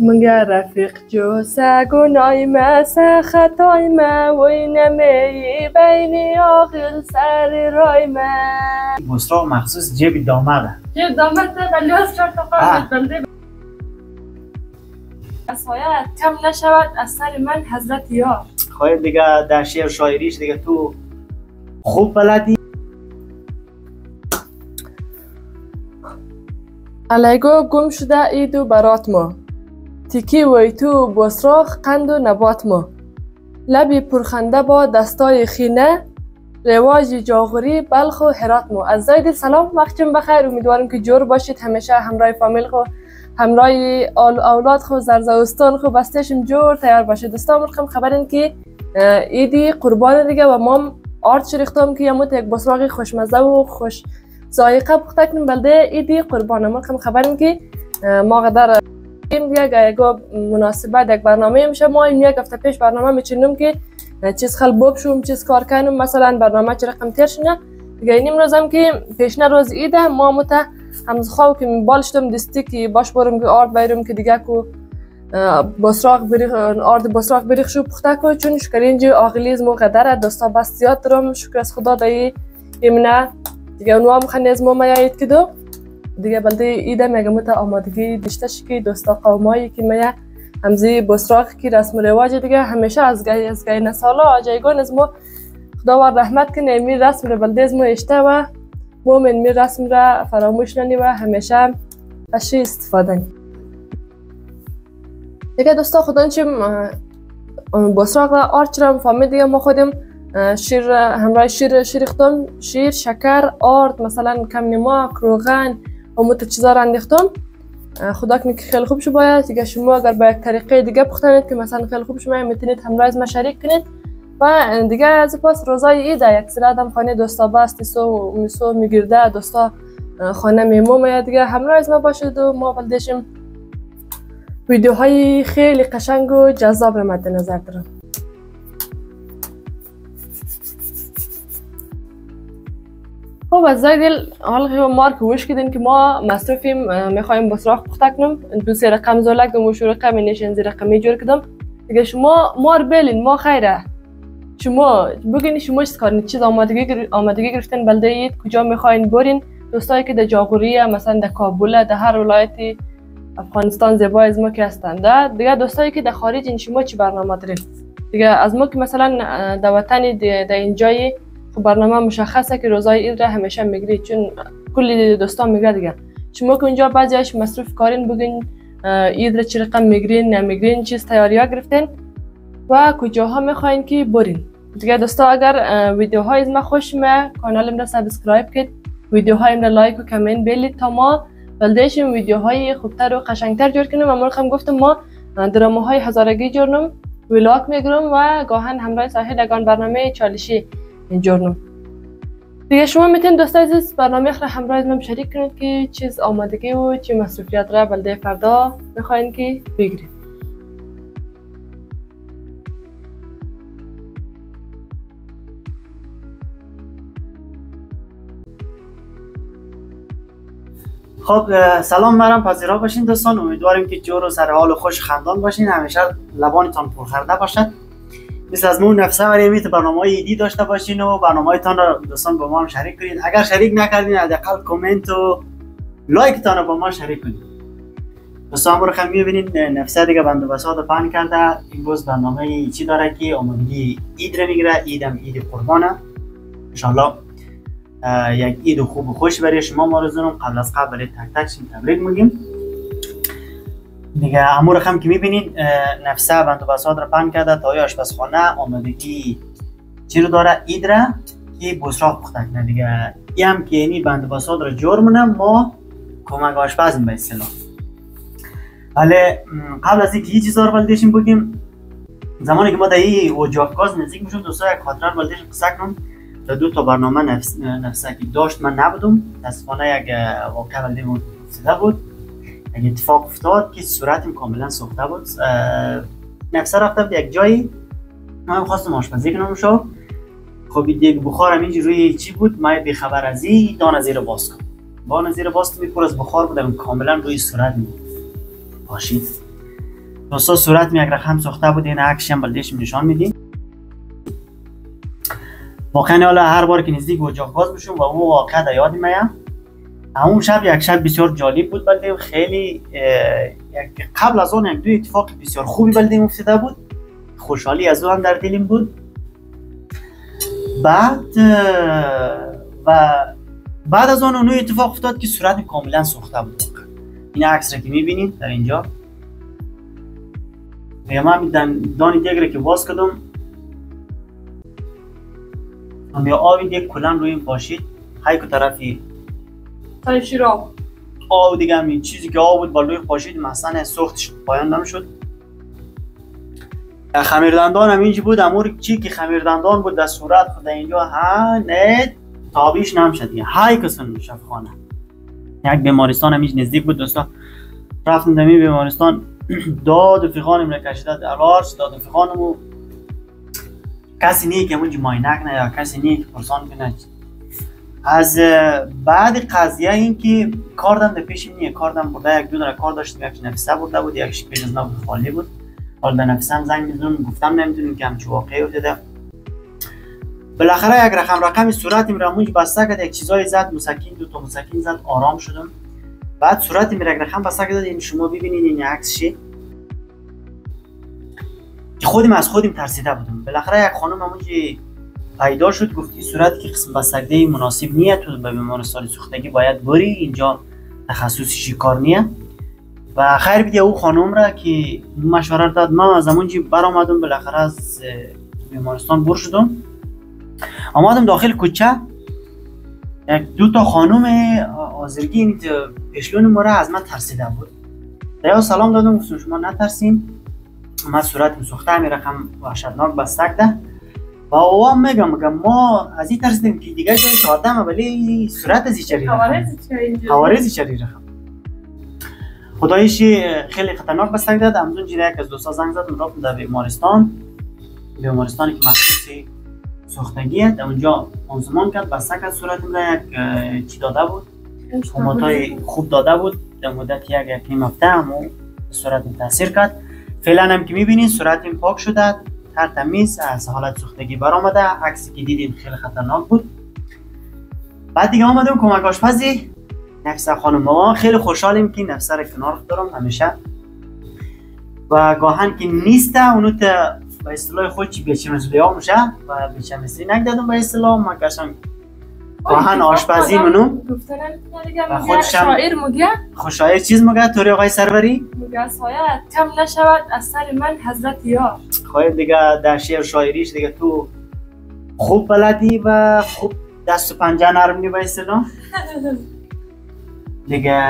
مگه رفیق جو سگونای ما خطای ما وی نمی بین آقل سر رای ما بسراغ مخصوص جیب دامه ده. جیب دامه ده ولی از چهار تا قامت بلده سایه کم نشود از سر من حضرت یار. خواهی دیگه در شعر شاعریش دیگه تو خوب بلدی. علیگو گم شده ایدو برات ما. تیکی وی تو بسراخ قند و نبات ما لبی پرخنده با دستای خینه رواج جاغوری بلخ و حرات ما از زاید سلام وقتتون بخیر. امیدوارم که جور باشید. همیشه همراه فامیل خو همراه اولاد خو زرزاوستان خو. بستشم جور تیار باشه دوستان مرخم خبرین که ایدی قربان دیگه و مام آرد شریختم که یموت یک بسراغ خوشمزه و خوش زایقه پخته کنیم بلده ایدی قربان. مرخم خبرین که ما قدر یک مناسبت یک برنامه میشه. ما این یک هفته پیش برنامه میچینم که چیز خل بوب شوم چیز کار کنم مثلا برنامه چه رقم تیر شنه دیگه این روز هم که پیشنه روز ایده. ما مت همز خواهو که بالشتم دستی که باش برم که آرد بیرم که دیگه کو بسراغ بریخ آرد بسراغ بریخ شو پخته کو. چون شکر اینجا آغلیز مو قدره دوستا بس زیاد دارم. شکر از خدا دایی. ایمنه دیگه اونو هم خنیز مو میایید که دیگه بلده ایده میگه مت آمادگی داشته که دوستا قومایی که میه همزی بسراغ کی رسم و رواج دیگه همیشه از گای از گای نسالا جایگان از ما. خدا و رحمت کنه می رسم رو بلده از ما اشته و مومن می رسم را فراموش ننی و همیشه اشی استفاده نی. دیگه دوستا خدا چیم بسراغ را آرچ را فهمید دیگه ما خودم شیر همراه شیر شیر خودم شیر شکر آرد مثلا کم نمک روغن و مت چیزا را انداختم خدا کنه که خیلی خوب شو باید دیگه شما اگر با یک طریقه دیگه پختنید که مثلا خیلی خوب شما می‌تونید از ما شریک کنید و دیگه از پاس روزای ایده یک آدم خانه دوستا بست سو میسو میگرده دوستا خانه میمو دیگه همراه ما باشید و ما بلدشیم ویدیوهای خیلی قشنگ و جذاب مد نظر دارم خب از دل حالا مارک وش کردین که ما مصرفیم می‌خوایم بسراخ پخته کنم دو سه رقم زولک و شو رقم نشین زی رقمی جور کردم دیگه شما مار بلین ما خیره. شما بگین شما چیز کارین چیز آمادگی آمادگی گرفتن بلده اید کجا می‌خواین برین. دوستایی که در جاغوری مثلا در کابل در هر ولایتی افغانستان زیبای از ما که هستند دیگه دوستایی که در خارج این شما چی برنامه دارین؟ دیگه از ما که مثلا در وطن در اینجای برنامه مشخصه که روزای عید را همیشه می‌گیرید چون کلی دوستان میگه دیگه. شما که اونجا بعضیش مصروف کارین بگین عید را چه رقم می‌گیرین نمی‌گیرین چیز تیاری ها گرفتین و کجاها می‌خواین که برین. دیگه دوستا اگر ویدیوهای از ما خوش ما کانالم را سابسکرایب کید ویدیوهایم را لایک و کامنت بیلید تا ما بلدهشیم ویدیوهای خوبتر و قشنگتر جور کنیم. و هم گفتم ما درامه هزارگی جورنم ویلاگ میگرم و گاهن همراه ساحل اگان برنامه چالشی. جورنم دیگه شما می‌تونید دوستای عزیز برنامه را همراه من شریک کنید که چیز آمادگی و چی مصروفیت را بلده فردا می‌خواین که بگیرید. خب سلام مرم پذیرا باشین دوستان. امیدواریم که جور و سر حال و خوش خندان باشین. همیشه لبانتان پرخرده باشد. مثل از مون نفسه میت برنامه های ایدی داشته باشین و برنامه هایتان را دوستان با ما هم شریک کنید اگر شریک نکردین حداقل کامنت و لایک تان با ما شریک کنید دوستان برو خم می‌بینید نفسه دیگه بند و بساط پهن کرده. این روز برنامه چی داره که آمادگی اید رو می‌گیره. ایدم اید قربانه. انشالله یک اید خوب و خوش برای شما. ما رو قبل از قبل تک تک تبریک میگیم. دیگه امور هم که می‌بینید نفسه بند و بساط را پهن کرده تا آشپزخانه آمادگی چی رو داره؟ اید را که بسراغ پخته کنه دیگه. ای هم که یعنی بند و بساط را جور مونم ما کمک آشپزیم به اصطلاح ولی قبل از اینکه هیچ چیزا رو بلدیشیم بگیم زمانی که ما در این اجاق گاز نزدیک میشم دوستا یک خاطره رو بلدیشیم قصه کنم در دو تا برنامه نفس نفسه که داشت من نبودم. تصفانه یک واقع بلدیم بود. اتفاق افتاد که صورتم کاملا سوخته بود نفسه رفته بود یک جایی. ما خواستم آشپزی کنم شو. خب دیگه بخارم اینجا روی چی بود؟ ما بی خبر از این دان زیر باز کنم. با زیر باز پر از بخار بودم کاملا روی صورت پاشید دوستا صورت می یک رقم ساخته بود این عکسش هم بلدیش نشان میدیم. واقعا حالا هر بار که نزدیک وجاه باز بشم و اون واقعا یاد میم همون شب یک شب بسیار جالب بود بلده خیلی یک قبل از اون یک دو اتفاق بسیار خوبی بلده افتاده بود. خوشحالی از اون در دلیم بود. بعد و بعد از آن اونو اتفاق افتاد که صورت کاملا سوخته بود. این عکس را که می‌بینید در اینجا. و من دانی دیگر که باز هم یا آبی دیگه کلن روی این پاشید. های که طرفی تای آب آب دیگه همین چیزی که آب بود با روی پاشید مثلا سوختش پایان نمی‌شد خمیردندان هم اینجا بود امور چی که خمیردندان بود در صورت خود اینجا ها نه تابیش نمی‌شد دیگه. های کسان خانه یک بیمارستان هم نزدیک بود دوستا. رفتم دمی بیمارستان. داد و فیخانم را کشیده در داد و فیخانمو کسی نیه که اونجا ماینک نه یا کسی نیه که پرسان کنه. از بعد قضیه این که کاردم در پیشم نیه. کاردم برده یک دو کار داشتیم یک نفسه برده بود یکش پیش از خالی بود. حال به نفسم زنگ می‌زنم گفتم نمی‌تونیم که همچه واقعی افتاده بالاخره یک رقم رقمی صورتی میرم اونجا بسته کرد یک چیزایی زد مسکین دو تا مسکین زد آرام شدم. بعد صورتی میره یک رقم بسته کرد این شما ببینید این عکس که خودم از خودم ترسیده بودم. بالاخره یک خانم همونجی پیدا شد گفتی صورت که قسم بستگی مناسب نیه. تو به بیمارستان سوختگی باید بری. اینجا تخصصی کار نیه. و خیر بیده او خانم را که مشوره داد. من از همونجی برآمدم. بالاخره از بیمارستان بر شدم. آمدم داخل کوچه. یک دو تا خانم آزرگی این پیشلون ما را از من ترسیده بود. دیا سلام دادم. گفتم شما نترسین. من صورت سوخته می رقم وحشتناک بستک ده. و او میگم میگم ما از این ترسیدیم که دیگه جای ولی صورت از چری رقم حوارزی چری رقم. خدایش خیلی خطرناک بستک داد. امزون جیره یک از دوستا زنگ زد رفتم در بیمارستان. بیمارستانی که مخصوص سوختگیه در اونجا پانسمان کرد بستک از صورت را. یک چی داده بود؟ کموتای خوب داده بود. در مدت یک یک نیم هفته همو صورت تاثیر کرد. فعلا هم که می‌بینین صورتیم پاک شده. هر تمیز از حالت سوختگی برآمده عکسی که دیدیم خیلی خطرناک بود. بعد دیگه آمدم کمک آشپزی. نفسه خانم ما. خیلی خوشحالیم که نفسه رو کنار دارم همیشه. و گاهن که نیسته اونو تا به اصطلاح خود چی بیچه ها میشه؟ و بیچه مثلی نگدادم به اصطلاح. ما کشم گاهن آشپزی منو. و خودشم شاعر مگه خوشایر چیز مگه توری آقای سروری؟ مگه سایه کم نشود از سر من حضرت یار خواهی دیگه در شعر شاعریش دیگه تو خوب بلدی و خوب دست و پنجه نرم نی اصطلاح دیگه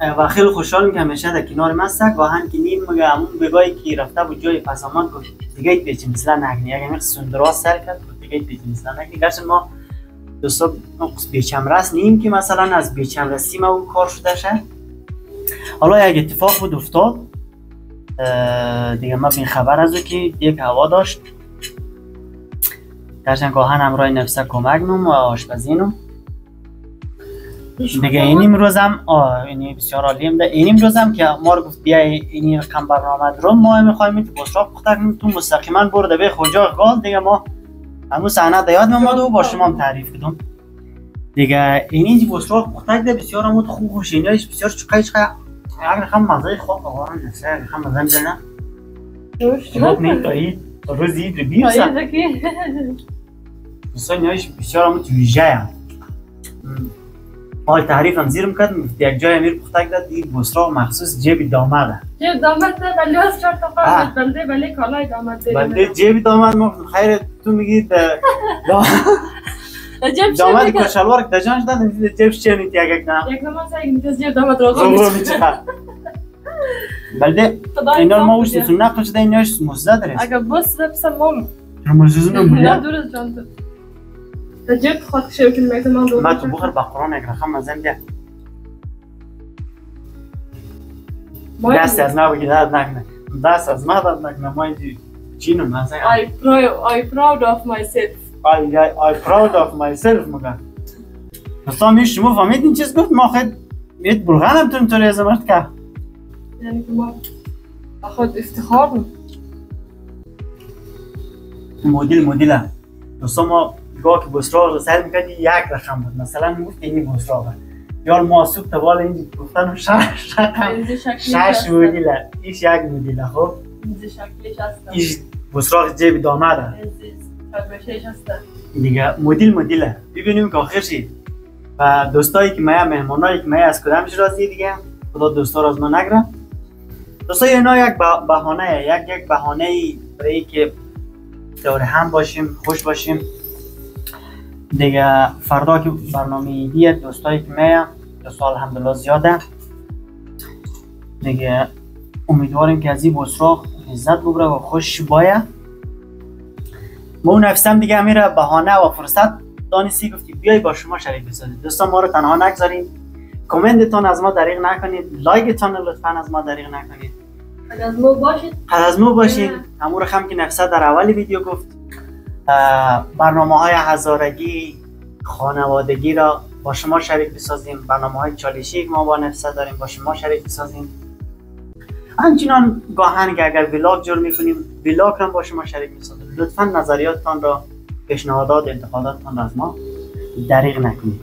و خیلی خوشحالم که همیشه در کنار من است گاهن که نیم مگه همون بگاهی که رفته بود جای پسامان گفت دیگه پیچ مثلا نگنی. اگه میخ سندرا سر کرد دیگه پیچ مثلا نگنی. گرچه ما دوستا بیچم رست نیم که مثلا از بیچم ما اون کار شده شه. حالا یک اتفاق بود افتاد. دیگه ما بین خبر از که یک هوا داشت. گرچه گاهن همراه نفسه کمک نم و آشپزینم دیگه این امروز هم اینی بسیار عالی ده این امروز هم که ما رو گفت بیا این رقم برنامه رو. ما می‌خوایم تو بسراق پخته کنیم تو مستقیما برده. به خجا گال دیگه ما همون صحنه د یاد و با شما هم تعریف کردم دیگه این بسراق پخته ده. بسیار هم خوب و شینیش بسیار چقای چقای هم مزه خواب آقا نفسه اگر هم مزه می‌زنه شما نیت دایی روزی دو بیرسه بسیار بسیار هم تو ویژه آی تعریف هم زیرم کرد یک جای امیر پختک داد این بسرا مخصوص جیب دامه ده جیب دامه ده ولی از چهار تا فرد بنده ولی کالای دامه ده بنده جیب دامه ما خیر تو میگی Domadik para salvar que está já ajudando, de teve cheio de tiaga que não. Jak namazaj, gdy zjeść do matrozu. بلده اینا ما وش نسون نقش ده ایناش مزده درست اگه بس بپسم مام رمزیزون رو بوده نه دورت جانده تجد خاطر شو كل ما يتمام دورت ما تبخر بقرون اقرا خمه زنده دست از نبگی داد نکنه دست از ما داد نکنه ما اینجی چینو نزنه I proud of myself I I proud of myself مگه دوستان میش شما فهمیدین چیز گفت ما خیلی میت برغانم تون توری ازمرد که یعنی که ما خود افتخار مدل مدل دوستا ما گاه که بسراغ رو سر می‌کردی یک رقم بود مثلا می‌گفت این بسراغه یا ما صبح تا بالا این گفتن شش رقم شش مدل ایش یک مدل خب ایش بسراغ جیب دامه ده دیگه مدل مدل ببینیم که آخر شید و دوستایی که میا مهمانایی که میا از کدامش راضی دیگه؟ خدا دوستا را ما نگره. دوستا اینا یک بهانه یک یک بهانه برای که دور هم باشیم خوش باشیم. دیگه فردا که برنامه ایدیه دوستایی که میا سال الحمدلله زیاده. دیگه امیدواریم که از این بسراخ عزت ببره و خوش باید ما اون نفسم دیگه میره بهانه و فرصت دانستی گفتی بیای با شما شریک بسازید دوستان ما رو تنها نگذارید کامنتتون از ما دریغ نکنید. لایکتون لطفا از ما دریغ نکنید. قد از ما باشید. قد از ما باشید. همون هم که نفسه در اول ویدیو گفت. برنامه های هزارگی خانوادگی را با شما شریک بسازیم. برنامه های چالشی ما با نفسه داریم با شما شریک بسازیم. همچنان گاهن که اگر ویلاگ جور می‌کنیم ویلاگ هم با شما شریک بسازیم لطفا نظریاتتان را پیشنهادات انتقاداتتان را از ما دریغ نکنید.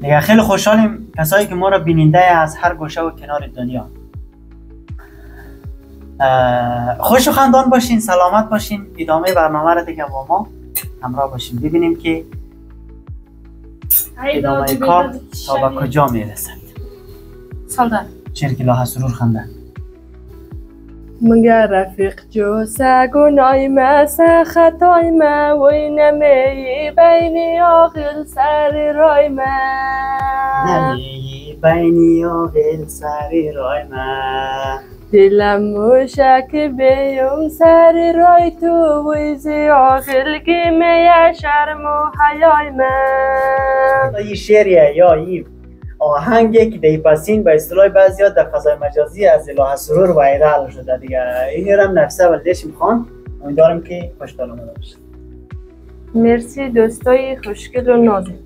دیگه خیلی خوشحالیم کسایی که ما را بیننده از هر گوشه و کنار دنیا. خوش و خندان باشین سلامت باشین ادامه برنامه را دیگه با ما همراه باشین. ببینیم که ادامه کار تا به کجا می‌رسد. سلطان چهر کلاه سرور خنده. مگر رفیق جو سگونای ما خطای ما وی نمی بینی آخل سر رای ما نمی بینی آخل سر رای ما دلم موشک بیم سر رای تو ویزی آخل گیمه شرم و حیای ما این شعریه یا این آهنگی که دی پسین به اصطلاح بعضیا در فضای مجازی از اله سرور وایرال شده دیگه. این هم نفسه و لیش می‌خوان. امیدوارم که خوشحال باشید مرسی دوستای خوشگل و نازک.